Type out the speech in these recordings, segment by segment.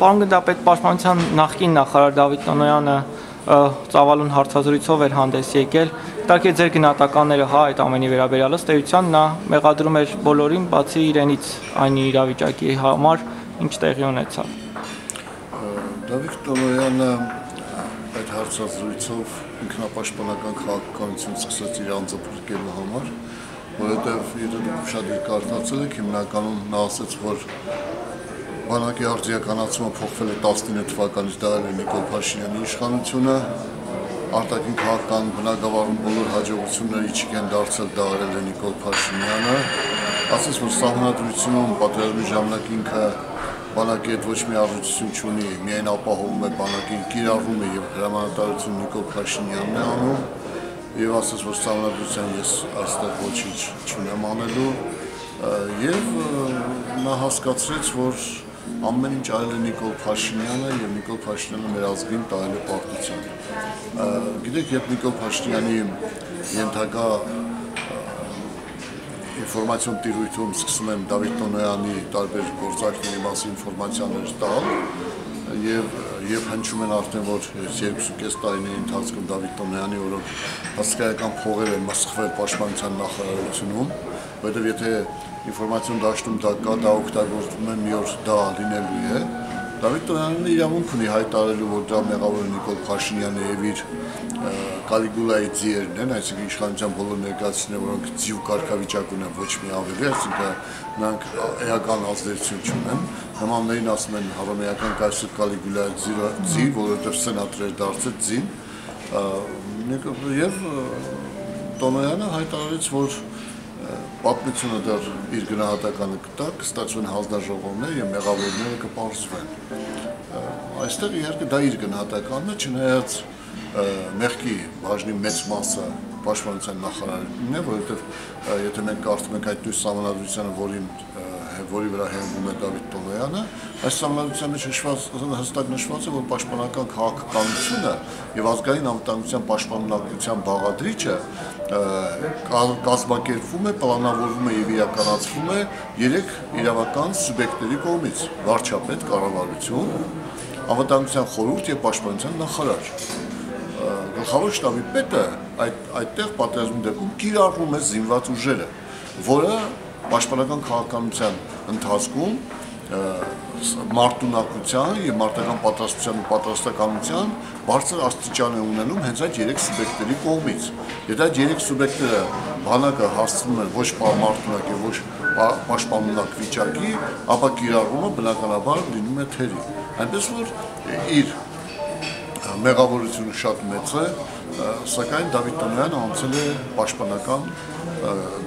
Պարոն գնդապետ, պաշտպանության նախկին նախարար Դավիթ Տոնոյանը ծավալուն հարցազրույցով էր հանդես եկել։ Իհարկե ձեր գնահատականները հա այդ ամենի վերաբերյալ ըստ էության նա մեղադրում էր բոլորին, բացի իրենից այն իրավիճակի համար, ինչ տեղի ունեցավ։ Դավիթ Տոնոյանը այդ հարցազրույցով ինքնապաշտպանական քաղաքականություն սկսեց իր անձը փրկելու համար, որովհետև եթե դուք շատ կարդացել եք, հիմնականում նա ասաց, որ բանակի արձիականացումը փոխվել է 19 թվականից դա է Նիկոլ Փաշինյանի իշխանությունը արտաքին քաղաքական բնակավարում բոլոր հաջողությունները իջիկ են դարձել դա արել է Նիկոլ Փաշինյանը ասես որ սահմանադրությունում պատերազմի ժամանակ ինքը բանակի հետ ոչ մի առողջություն չունի միայն ապահովում է բանակի կիրառումը եւ հրամանատարություն Նիկոլ Փաշինյանն է անում եւ ասես որ սահմանադրության ես այստեղ ոչինչ չունեմ անելու եւ նա հասկացրեց որ ամեն ինչ արել է Նիկոլ Փաշինյանը եւ Նիկոլ Փաշինյանը մեր ազգին տալու պարտության։ Գիտեք, երբ Նիկոլ Փաշինյանի ենթակա ինֆորմացիոն տիրույթում սկսում եմ Դավիթ Տոնոյանի տարբեր գործակների մասին ինֆորմացիաներ տալ եւ եւ հնչում են արդեն որ 2.5 տարիների ընթացքում Դավիթ Տոնոյանի օրոք հասկայական փողեր են մսխվել պաշտպանության նախարարությունում, որովհետեւ եթե ինֆորմացիոն դաշտում դա կա, դա օգտագործվում է մի օր դա լինելու է։ Դավիթ Տրոյանն իրավունք ունի հայտարարելու, որ դա մեղավոր Նիկոլ Փաշինյանը եւ իր Կալիգուլայի ձիերն են, այսինքն իշխանության բոլոր ներկայացուցիչները, որոնք ձիու կարգավիճակ ունեն, ոչ մի ավելի, այսինքն նրանք էական ազդեցություն չունեն։ Նմաններին ասում են հավանական կայսր Կալիգուլայի ձիը, ձի, որովհետեւ սենատորեր դարձել ձին։ Եվ Տոնոյանը հայտարարեց, որ պատմությունը դեռ իր գնահատականը կտա, կստացվեն հանձնաժողովներ եւ մեղավորները կպարզվեն։ Այստեղ իհարկե դա իր գնահատականն է, չնայած մեղքի բաժնի մեծ մասը պաշտպանության նախարարությունն է, որովհետև եթե մենք կարդում ենք այդ նույն համանadrությանը, որին որի վրա հենվում է Դավիթ Տոնոյանը, այս համանadrության մեջ հաշված հստակ նշված է, որ պաշտպանական քաղաքականությունը եւ ազգային անվտանգության պաշտպանողության բաղադրիչը կազմակերպվում է, պլանավորվում է եւ իրականացվում է երեք իրավական սուբյեկտների կողմից՝ վարչապետ, կառավարություն, անվտանգության խորհուրդ եւ պաշտպանության նախարար գլխավոր շտաբի պետը այդ այդտեղ պատերազմի դեպքում կիրառում է զինված ուժերը, որը պաշտպանական քաղաքականության ընթացքում մարտունակության եւ մարտական պատրաստության ու պատրաստականության բարձր աստիճան է ունենում հենց այդ երեք սուբյեկտների կողմից։ Եթե այդ երեք սուբյեկտները բանակը հասցնում են ոչ մարտունակ եւ ոչ պաշտպանունակ վիճակի, ապա կիրառումը բնականաբար լինում է թերի։ Այնպես որ իր մեղավորությունը շատ մեծ է, սակայն Դավիթ Տոնյանը անցել է պաշտպանական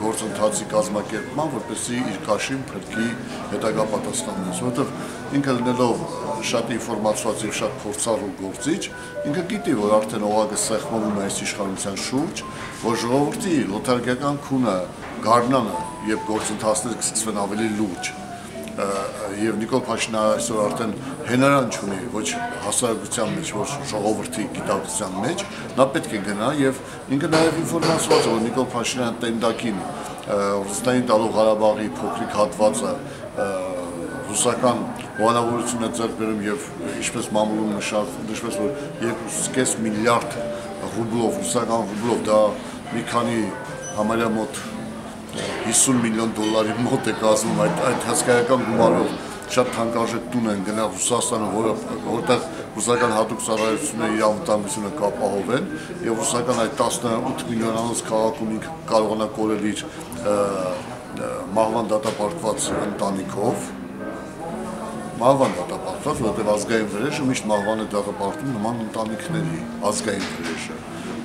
գործընթացի կազմակերպման, որպեսզի իր քաշին փրկի հետագա պատասխաններից, որովհետև ինքը լինելով շատ ինֆորմացված եւ շատ փորձառու գործիչ, ինքը գիտի, որ արդեն օղակը սեղմում է այս իշխանության շուրջ, որ ժողովրդի լոթարգիական քունը գարնանը եւ գործընթացները կսկսվեն ավելի լուրջ եւ Նիկոլ Փաշինյանը այսօր արդեն հենարան չունի ոչ հասարակության մեջ, ոչ ժողովրդի գիտակցության մեջ, նա պետք է գնա եւ ինքը նաեւ ինֆորմացված որ Նիկոլ Փաշինյանը տենդակին Ռուսաստանի տալու Ղարաբաղի փոքրիկ հատվածը ռուսական հովանավորություն է ձեռք բերում եւ ինչպես մամուլում նշած նշվեց որ 2.5 միլիարդ ռուբլով ռուսական ռուբլով դա մի քանի համարյա մոտ 50 միլիոն դոլարի մոտ է կազմում այդ այդ հսկայական գումարով շատ թանկարժեք տուն են գնա Ռուսաստանը, որը որտեղ ռուսական հատուկ ծառայությունները իր անվտանգությունը կապահովեն եւ ռուսական այդ 18 միլիոնանոց քաղաքում ինքը կարողանա կորել իր մահվան դատապարտված ընտանիքով մահվան դատապարտված, որտեղ ազգային վրեժը միշտ մահվան է դատապարտում նման ընտանիքների ազգային վրեժը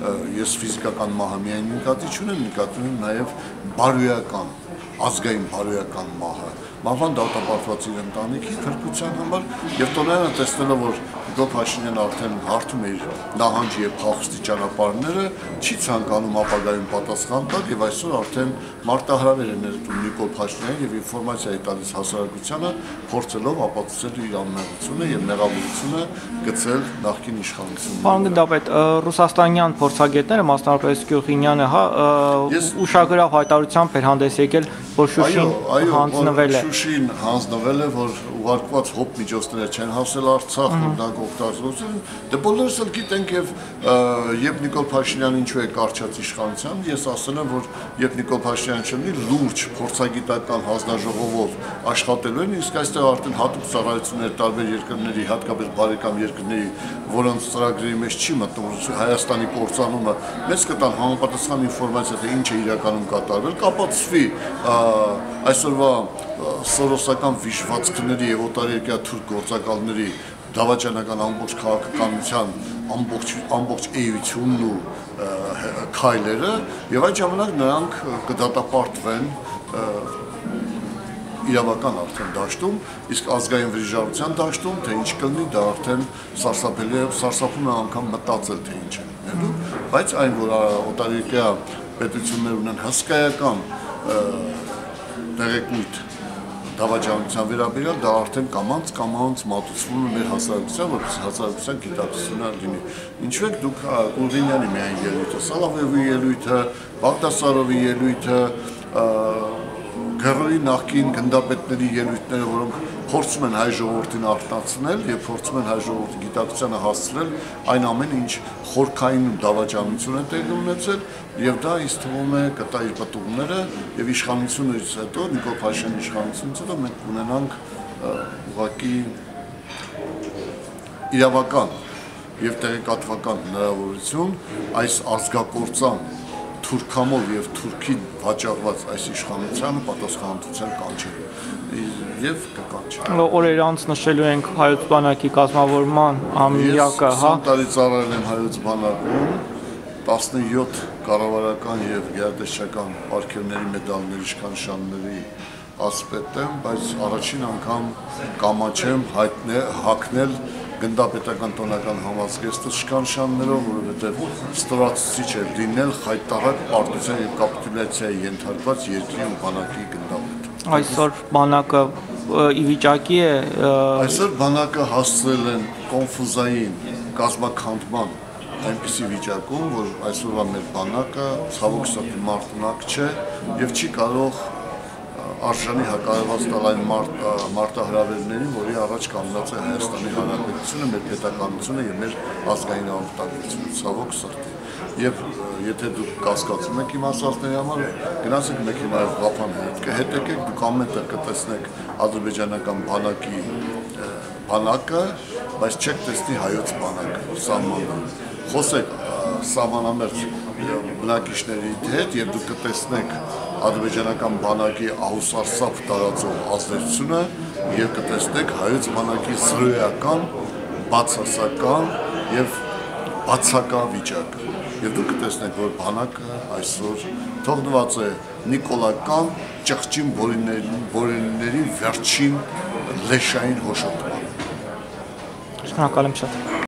ես ֆիզիկական մահը միայն նկատի չունեմ, նկատի ունեմ նաև բարոյական, ազգային բարոյական մահը։ Մահվան դատապարտված իր ընտանիքի քրկության համար եւ Տոնյանը տեսնելով որ Նիկոլ Փաշինյանը արդեն հարթում է իր նահանջի եւ փախստի ճանապարհները, չի ցանկանում ապագայում պատասխան տալ եւ այսօր արդեն մարտահրավեր է ներդրում Նիկոլ Փաշինյանին եւ ինֆորմացիա է տալիս հասարակությանը, փորձելով ապացուցել իր անմեղությունը եւ մեղավորությունը գցել նախկին իշխանություններին։ Պարոն գնդապետ, ռուսաստանյան փորձագետները, մասնավորապես Գյուղինյանը, հա, ուշագրավ հայտարարությամբ էր հանդես եկել, որ Շուշին հանձնվել է։ Շուշին հանձնվել է, որ ուղարկված հոբ միջոցները չեն հասել Արցախ, որ դա կօգտագործեն։ Դե բոլորս էլ գիտենք եւ երբ Նիկոլ Փաշինյանը ինչու է կարճած իշխանության, ես ասել եմ, որ երբ Նիկոլ Փաշինյանը չլինի լուրջ փորձագիտական հանձնաժողովով աշխատելու են, իսկ այստեղ արդեն հատուկ ծառայություններ տարբեր երկրների, հատկապես բարեկամ երկրների, որոնց ծրագրերի մեջ չի մտնում Հայաստանի կորցանումը, մեծ կտան համապատասխան ինֆորմացիա, թե ինչ է իրականում կատարվել, կապացվի այսօրվա սորոսական վիճվածքների եւ օտարերկրյա թուրք գործակալների դավաճանական ամբողջ քաղաքականության ամբողջ ամբողջ էությունն ու քայլերը եւ այդ ժամանակ նրանք կդատապարտվեն իրավական արդեն դաշտում, իսկ ազգային վիճակության դաշտում, թե ինչ կլինի, դա արդեն սարսափելի է, սարսափում է անգամ մտածել թե ինչ է լինելու, բայց այն որ օտարերկրյա պետություններ ունեն հսկայական տեղեկույթ դավաճանության վերաբերյալ դա արդեն կամանց կամանց մատուցվում է մեր հասարակության, որպես հասարակության գիտակցությունը լինի։ Ինչու եք դուք Ուրդինյանի միայն ելույթը, Սալավեվի ելույթը, Բաղդասարովի ելույթը, Գերրի նախկին գնդապետների ելույթները, որոնք փորձում են հայ ժողովրդին արտացնել եւ փորձում են հայ ժողովրդի գիտակցությանը հասցնել այն ամենը, ինչ խորքային դավաճանություն է տեղի ունեցել եւ դա ինձ թվում է կտա իր պատուղները եւ իշխանությունից հետո Նիկոլ Փաշինյանի իշխանությունից հետո մենք ունենանք ուղղակի իրավական եւ տեղեկատվական հնարավորություն այս ազգակործան թուրքամով եւ թուրքի վաճառված այս իշխանությանը պատասխանատվության կանչել եւ կկանչի։ Օրեր անց նշելու ենք հայոց բանակի կազմավորման ամյակը, հա։ Ես տարի ծառայել եմ հայոց բանակում 17 կառավարական եւ գերատեսչական պարգևների մեդալների իշխանշանների ասպետ եմ, բայց առաջին անգամ կամաչեմ հայտնել հակնել գնդապետական տոնական համազգեստը շկանշաններով, որովհետև ստորացուցիչ է լինել խայտարակ պարտության եւ կապիտուլյացիայի ենթարկված երկրի ու բանակի գնդապետ։ Այսօր բանակը ի վիճակի է Այսօր բանակը հասցրել են կոնֆուզային կազմակերպման այնպիսի վիճակում, որ այսօրվա մեր բանակը ցավոք սրտի մարտունակ չէ եւ չի կարող արժանի հակարված տալ այն մարտ, մարտահրավերներին, որի առաջ կանգնած է Հայաստանի Հանրապետությունը, մեր պետականությունը եւ մեր ազգային անվտանգությունը, ցավոք սրտի։ Եվ եթե դուք կասկածում եք իմ ասածների համար, գնացեք մեքենայով Ղափան հետ, կհետեկեք, դուք ամենտեղ կտեսնեք ադրբեջանական բանակի բանակը, բայց չեք տեսնի հայոց բանակը սահմանում։ Խոսեք սահմանամերձ բնակիչների հետ եւ դուք կտեսնեք ադրբեջանական բանակի ահուսարսափ տարածող ազդեցությունը եւ կտեսնեք հայոց բանակի զրոյական, բացասական եւ բացակա վիճակը։ Եվ դուք կտեսնեք, որ բանակը այսօր թողնված է նիկոլական ճղճին բորինների վերջին լեշային հոշոտման։ Շնորհակալ եմ շատ։